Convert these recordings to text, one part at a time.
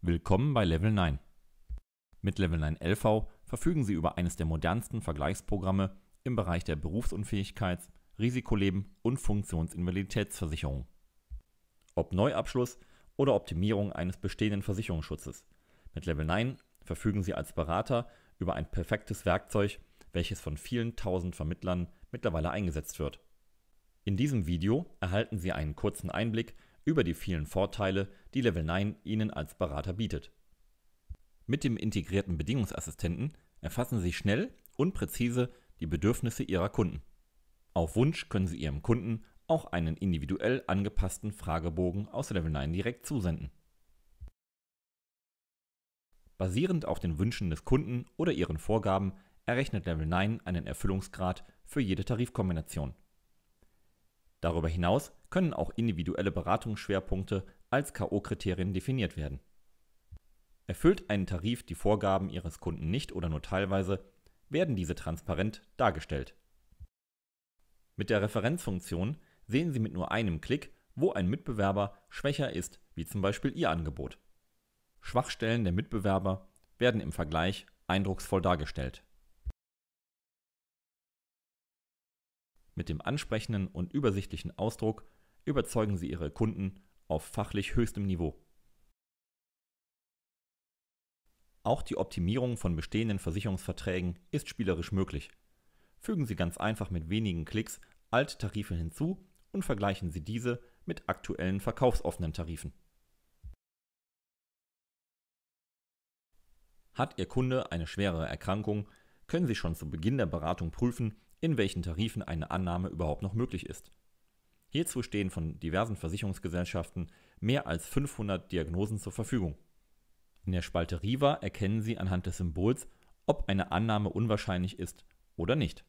Willkommen bei Level 9. Mit Level 9 LV verfügen Sie über eines der modernsten Vergleichsprogramme im Bereich der Berufsunfähigkeits-, Risikoleben und Funktionsinvaliditätsversicherung. Ob Neuabschluss oder Optimierung eines bestehenden Versicherungsschutzes. Mit Level 9 verfügen Sie als Berater über ein perfektes Werkzeug, welches von vielen tausend Vermittlern mittlerweile eingesetzt wird. In diesem Video erhalten Sie einen kurzen Einblick über die vielen Vorteile, die Level 9 Ihnen als Berater bietet. Mit dem integrierten Bedingungsassistenten erfassen Sie schnell und präzise die Bedürfnisse Ihrer Kunden. Auf Wunsch können Sie Ihrem Kunden auch einen individuell angepassten Fragebogen aus Level 9 direkt zusenden. Basierend auf den Wünschen des Kunden oder ihren Vorgaben errechnet Level 9 einen Erfüllungsgrad für jede Tarifkombination. Darüber hinaus können auch individuelle Beratungsschwerpunkte als K.O.-Kriterien definiert werden. Erfüllt ein Tarif die Vorgaben Ihres Kunden nicht oder nur teilweise, werden diese transparent dargestellt. Mit der Referenzfunktion sehen Sie mit nur einem Klick, wo ein Mitbewerber schwächer ist, wie zum Beispiel Ihr Angebot. Schwachstellen der Mitbewerber werden im Vergleich eindrucksvoll dargestellt. Mit dem ansprechenden und übersichtlichen Ausdruck überzeugen Sie Ihre Kunden auf fachlich höchstem Niveau. Auch die Optimierung von bestehenden Versicherungsverträgen ist spielerisch möglich. Fügen Sie ganz einfach mit wenigen Klicks alte Tarife hinzu und vergleichen Sie diese mit aktuellen verkaufsoffenen Tarifen. Hat Ihr Kunde eine schwerere Erkrankung, können Sie schon zu Beginn der Beratung prüfen, in welchen Tarifen eine Annahme überhaupt noch möglich ist. Hierzu stehen von diversen Versicherungsgesellschaften mehr als 500 Diagnosen zur Verfügung. In der Spalte Riva erkennen Sie anhand des Symbols, ob eine Annahme unwahrscheinlich ist oder nicht.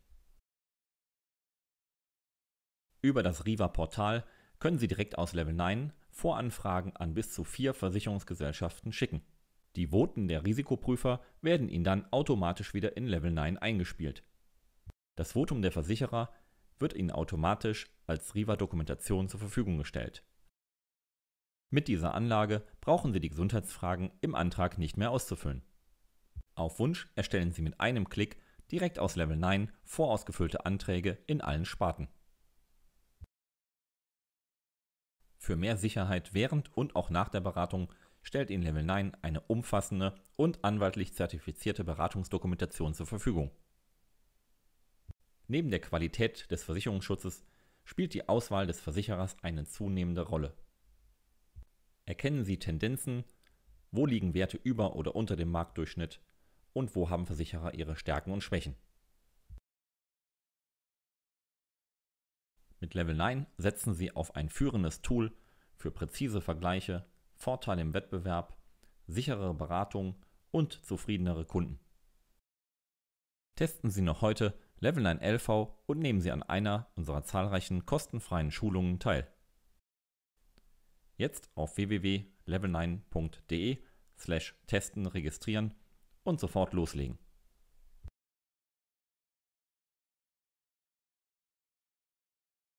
Über das Riva-Portal können Sie direkt aus Level 9 Voranfragen an bis zu vier Versicherungsgesellschaften schicken. Die Voten der Risikoprüfer werden Ihnen dann automatisch wieder in Level 9 eingespielt. Das Votum der Versicherer wird Ihnen automatisch als Riva-Dokumentation zur Verfügung gestellt. Mit dieser Anlage brauchen Sie die Gesundheitsfragen im Antrag nicht mehr auszufüllen. Auf Wunsch erstellen Sie mit einem Klick direkt aus Level 9 vorausgefüllte Anträge in allen Sparten. Für mehr Sicherheit während und auch nach der Beratung stellt Ihnen Level 9 eine umfassende und anwaltlich zertifizierte Beratungsdokumentation zur Verfügung. Neben der Qualität des Versicherungsschutzes spielt die Auswahl des Versicherers eine zunehmende Rolle. Erkennen Sie Tendenzen, wo liegen Werte über oder unter dem Marktdurchschnitt und wo haben Versicherer ihre Stärken und Schwächen. Mit Level 9 setzen Sie auf ein führendes Tool für präzise Vergleiche, Vorteile im Wettbewerb, sicherere Beratung und zufriedenere Kunden. Testen Sie noch heute Level 9 LV und nehmen Sie an einer unserer zahlreichen kostenfreien Schulungen teil. Jetzt auf www.level9.de slash testen registrieren und sofort loslegen.